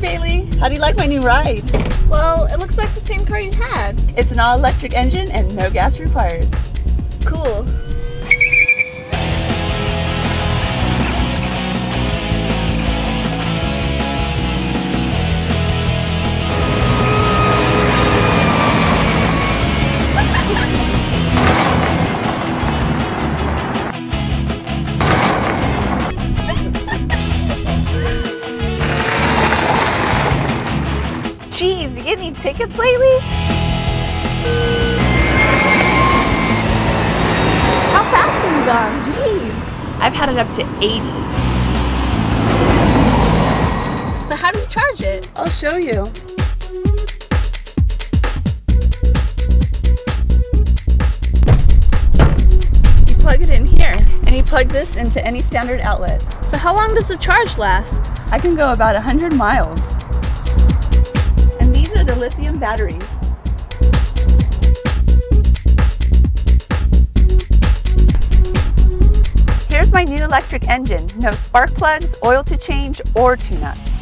How do you like my new ride? Well, it looks like the same car you had. It's an all-electric engine and no gas required. Cool. Geez, you get any tickets lately? How fast have you gone? Jeez. I've had it up to 80. So how do you charge it? I'll show you. You plug it in here, and you plug this into any standard outlet. So how long does the charge last? I can go about 100 miles. Batteries. Here's my new electric engine. No spark plugs, oil to change, or tune-ups.